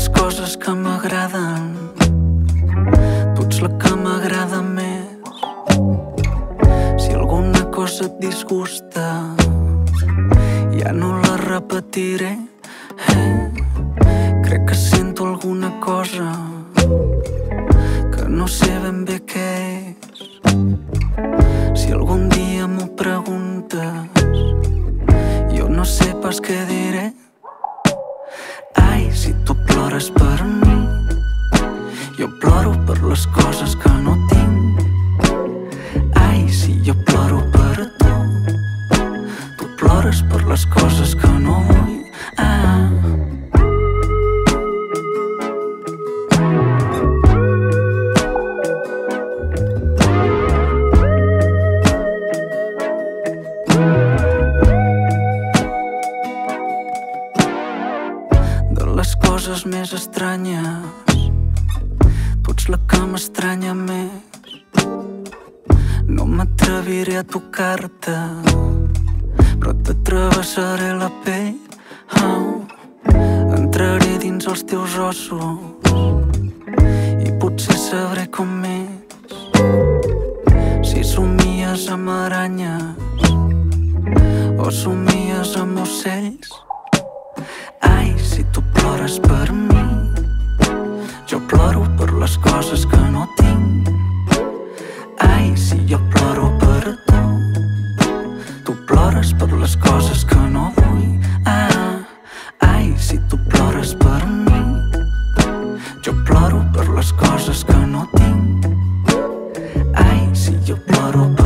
les coses que m'agraden, tu ets la que m'agrada més. Si alguna cosa et disgusta, ja no la repetiré. Eh? Crec que sento alguna cosa que no sé ben bé què és. Si algun dia m'ho preguntes, jo no sé pas què diré. Jo ploro per les coses que no tinc. Ai, si jo ploro per tu, tu plores per les coses que no vull. Ah. De les coses més estranyes, la que m'estranya més. No m'atreviré a tocar-te, però t'atravessaré la pell. oh. entraré dins els teus ossos i potser sabré com ets. Si somies amb aranyes o somies amb ocells, ai, si tu plores per mi, les coses que no tinc. Ai, si jo ploro per tu, tu plores per les coses que no vull. Ah, ai, si tu plores per mi, jo ploro per les coses que no tinc. Ai, si jo ploro per